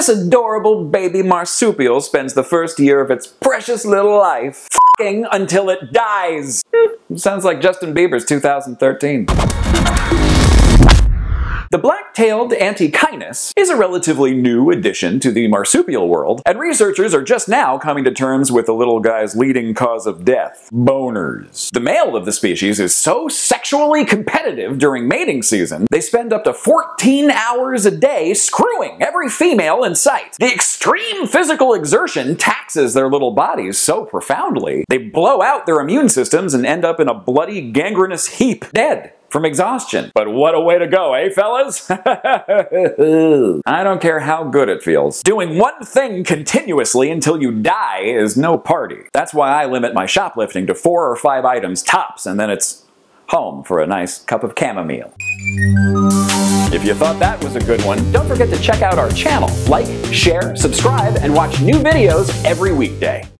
this adorable baby marsupial spends the first year of its precious little life fing until it dies. Sounds like Justin Bieber's 2013. The black-tailed Antechinus is a relatively new addition to the marsupial world, and researchers are just now coming to terms with the little guy's leading cause of death, boners. The male of the species is so sexually competitive during mating season, they spend up to 14 hours a day screwing every female in sight. The extreme physical exertion taxes their little bodies so profoundly, they blow out their immune systems and end up in a bloody gangrenous heap, dead from exhaustion. But what a way to go, eh, fellas? I don't care how good it feels. Doing one thing continuously until you die is no party. That's why I limit my shoplifting to four or five items tops, and then it's home for a nice cup of chamomile. If you thought that was a good one, don't forget to check out our channel. Like, share, subscribe, and watch new videos every weekday.